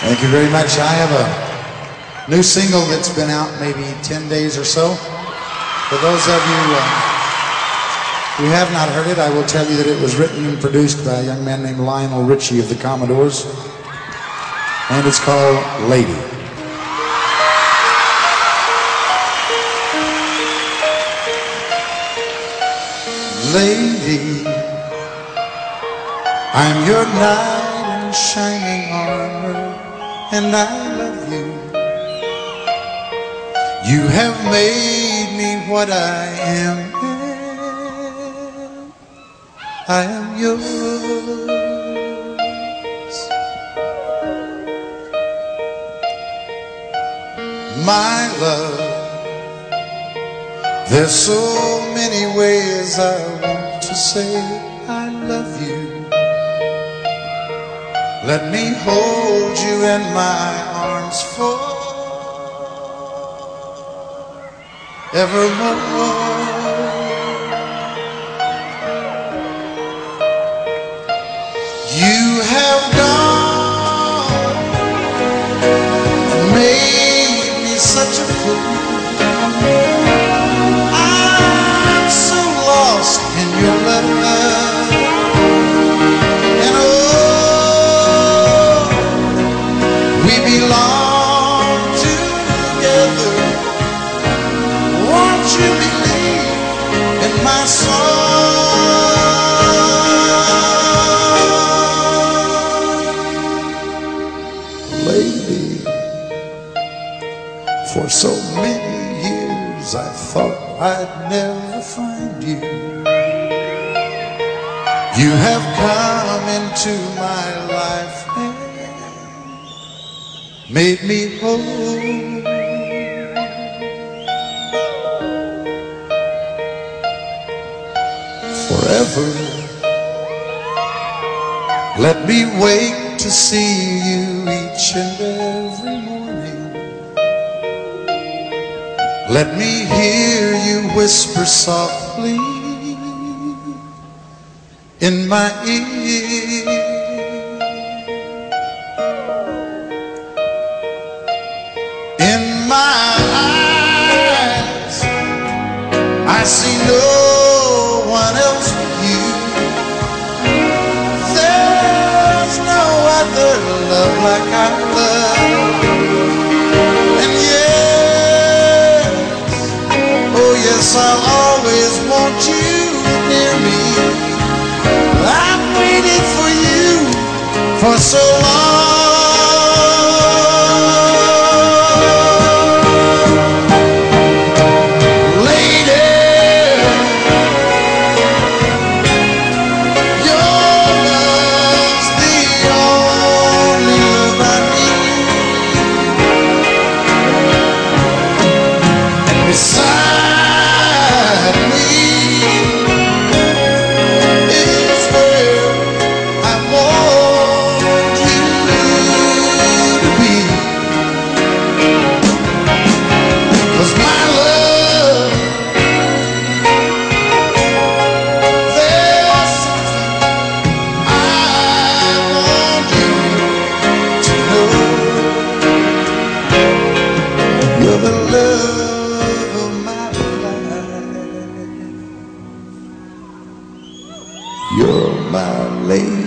Thank you very much. I have a new single that's been out maybe 10 days or so. For those of you uh, who have not heard it, I will tell you that it was written and produced by a young man named Lionel Richie of the Commodores. And it's called Lady. Lady, I'm your knight shining armor, and I love you. You have made me what I am. I am yours. My love, there's so many ways I want to say I love you. Let me hold you in my arms forevermore. We belong together. Won't you believe in my song? Lady, for so many years I thought I'd never find you. You have come into my life made me whole. Forever, let me wake to see you each and every morning. Let me hear you whisper softly in my ear. Like I love. And yes, oh yes, I'll always want you near me. I've waited for you for so long. And You're my lady.